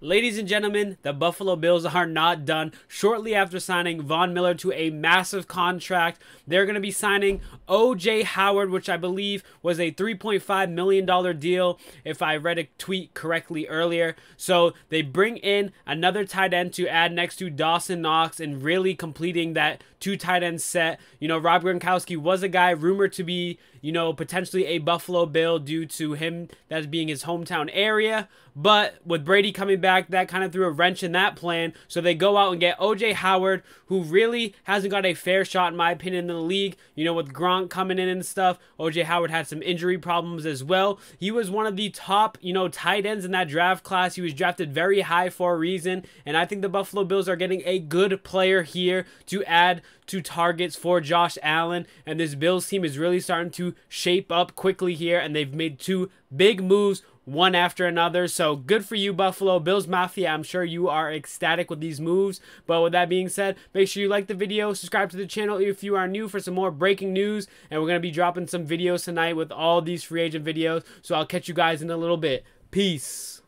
Ladies and gentlemen, the Buffalo Bills are not done. Shortly after signing Von Miller to a massive contract, they're going to be signing OJ Howard, which I believe was a $3.5 million deal, if I read a tweet correctly earlier. So they bring in another tight end to add next to Dawson Knox and really completing that two tight end set. You know, Rob Gronkowski was a guy rumored to be, you know, potentially a Buffalo Bill due to him that's being his hometown area. But with Brady coming back, that kind of threw a wrench in that plan. So they go out and get OJ Howard, who really hasn't got a fair shot, in my opinion, in the league. You know, with Gronk coming in and stuff, OJ Howard had some injury problems as well. He was one of the top, you know, tight ends in that draft class. He was drafted very high for a reason. And I think the Buffalo Bills are getting a good player here to add to targets for Josh Allen. And this Bills team is really starting to shape up quickly here. And they've made two big moves one after another. So good for you, Buffalo Bills Mafia. I'm sure you are ecstatic with these moves. But with that being said, make sure you like the video, subscribe to the channel if you are new for some more breaking news. And we're going to be dropping some videos tonight with all these free agent videos. So I'll catch you guys in a little bit. Peace.